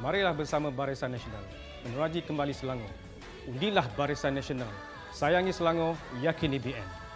Marilah bersama Barisan Nasional meneraji kembali Selangor. Undilah Barisan Nasional. Sayangi Selangor, yakini BN.